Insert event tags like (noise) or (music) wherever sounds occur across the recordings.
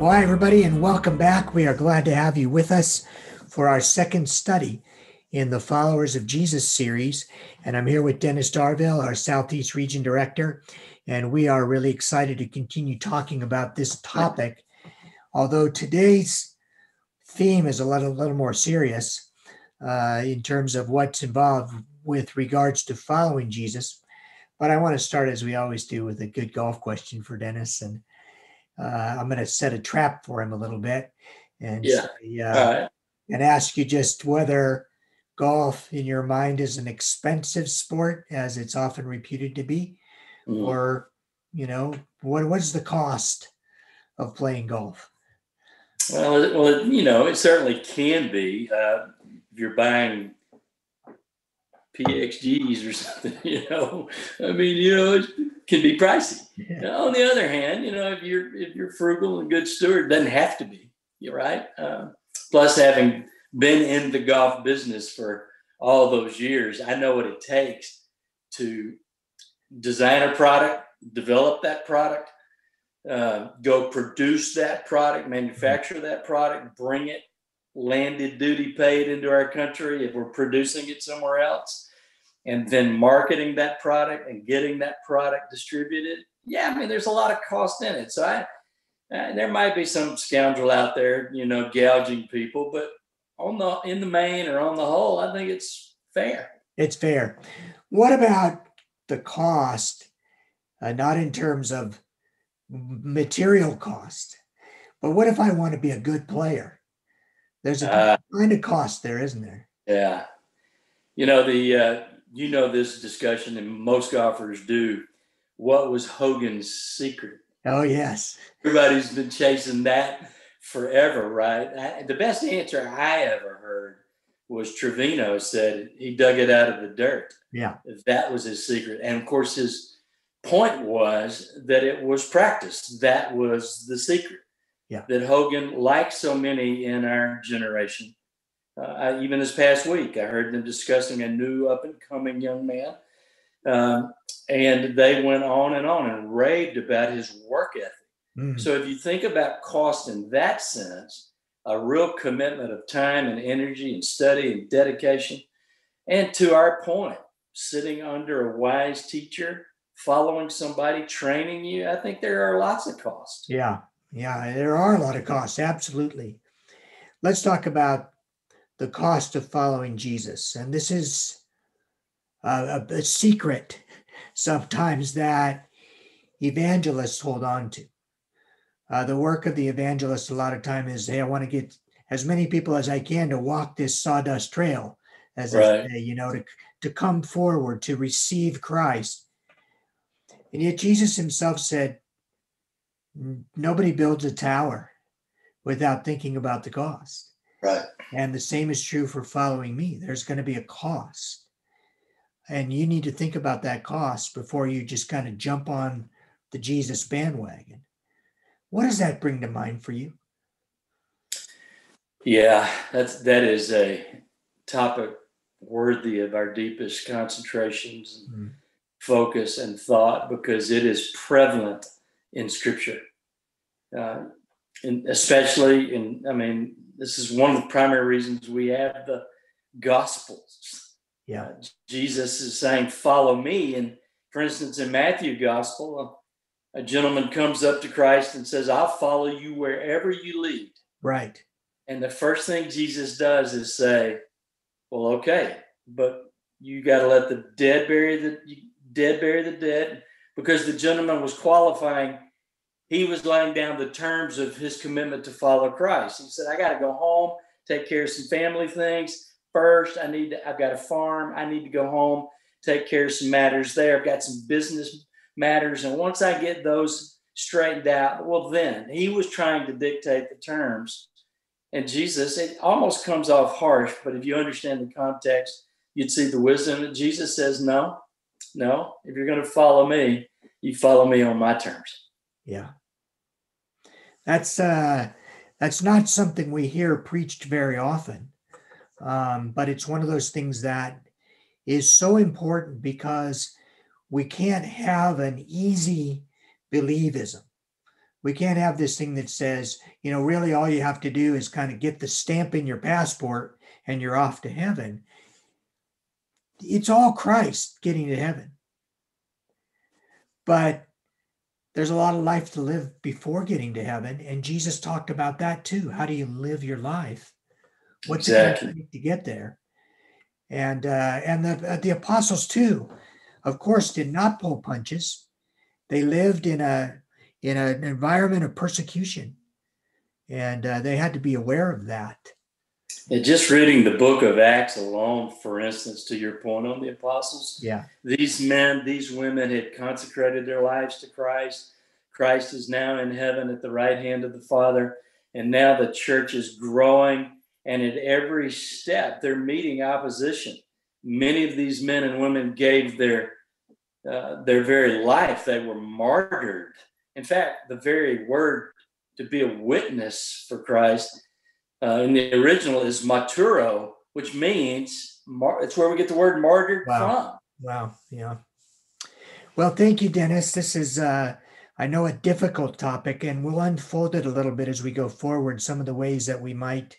Well, hi, everybody, and welcome back. We are glad to have you with us for our second study in the Followers of Jesus series. And I'm here with Dennis Darville, our Southeast Region Director. And we are really excited to continue talking about this topic. Although today's theme is a little, little more serious uh, in terms of what's involved with regards to following Jesus. But I want to start, as we always do, with a good golf question for Dennis. And uh, I'm going to set a trap for him a little bit and Yeah. say, uh, and ask you just whether golf in your mind is an expensive sport as it's often reputed to be Mhm. or you know what what's the cost of playing golf Well, it- well, it- you know, it certainly can be. Uh, if you're buying PXGs or (laughs) something, you know, I mean, you know, it can be pricey. Yeah, On the other hand, you know, if you're if you're frugal and good steward, it doesn't have to be. You're right. Uh, plus, having been in the golf business for all those years, I know what it takes to design a product, develop that product, uh, go produce that product, manufacture that product, bring it, landed duty paid into our country if we're producing it somewhere else, and then marketing that product and getting that product distributed. Yeah, I mean, there's a lot of cost in it. So I, uh, there might be some scoundrel out there, you know, gouging people, but on the in the main or on the whole, I think it's fair. it's fair what about the cost uh, not in terms of material cost but what if i want to be a good player there's a Uh, kind of cost there isn't there Yeah. You know, the uh, you know this discussion and most golfers do. What was Hogan's secret? oh yes Everybody's been chasing that forever, right? I, the best answer I ever heard was Trevino said he dug it out of the dirt. yeah That was his secret. And of course his point was that it was practice. That was the secret. Yeah. That Hogan, like so many in our generation, uh, even this past week, I heard them discussing a new up and coming young man. Um, and they went on and on and raved about his work ethic. Mm, So if you think about cost in that sense, a real commitment of time and energy and study and dedication, and to our point, sitting under a wise teacher, following somebody, training you, I think there are lots of costs. yeah yeah there are a lot of costs absolutely let's talk about the cost of following jesus and this is a, a, a secret sometimes that evangelists hold on to uh, the work of the evangelist a lot of time is hey i want to get as many people as i can to walk this sawdust trail as Right. say you know to, to come forward to receive christ and yet jesus himself said nobody builds a tower without thinking about the cost Right. and the same is true for following me. There's going to be a cost. And you need to think about that cost before you just kind of jump on the Jesus bandwagon. What does that bring to mind for you? Yeah, that's that is a topic worthy of our deepest concentrations and Mm. focus and thought because it is prevalent in Scripture, uh, and especially in. I mean, this is one of the primary reasons we have the Gospels. Yeah. Uh, Jesus is saying, "Follow me," and for instance, in Matthew Gospel, a, a gentleman comes up to Christ and says, "I'll follow you wherever you lead." Right. And the first thing Jesus does is say, "Well, okay, but you got to let the dead bury the dead bury the dead," because the gentleman was qualifying. He was laying down the terms of his commitment to follow Christ. He said, "I got to go home, take care of some family things first. I need to. I've got a farm. I need to go home, take care of some matters there. I've got some business matters, and once I get those straightened out, well, then he was trying to dictate the terms." And Jesus, it almost comes off harsh, but if you understand the context, you'd see the wisdom that Jesus says, no, no, if you're going to follow me, you follow me on my terms. Yeah. That's uh that's not something we hear preached very often. Um, but it's one of those things that is so important because we can't have an easy believism We can't have this thing that says, you know, really all you have to do is kind of get the stamp in your passport and you're off to heaven. It's all Christ getting to heaven. But there's a lot of life to live before getting to heaven. And Jesus talked about that too. How do you live your life? What's it Exactly. take to get there? And uh, and the uh, the apostles too, of course, did not pull punches. They lived in a in an environment of persecution, and uh, they had to be aware of that. And just reading the book of Acts alone, for instance, to your point on the apostles, Yeah, these men, these women had consecrated their lives to Christ. Christ is now in heaven at the right hand of the Father. And now the church is growing. And at every step, they're meeting opposition. Many of these men and women gave their uh, their very life. They were martyred. In fact, the very word to be a witness for Christ uh, in the original is maturo, which means mar- it's where we get the word martyred Wow. from. wow, yeah. Well, thank you, Dennis. This is, uh, I know, a difficult topic, and we'll unfold it a little bit as we go forward. Some of the ways that we might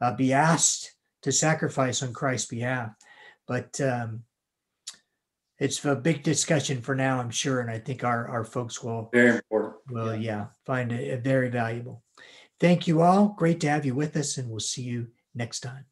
uh, be asked to sacrifice on Christ's behalf, but um, it's a big discussion for now, I'm sure, and I think our our folks will Very important. will yeah find it uh, very valuable. Thank you all. Great to have you with us, and we'll see you next time.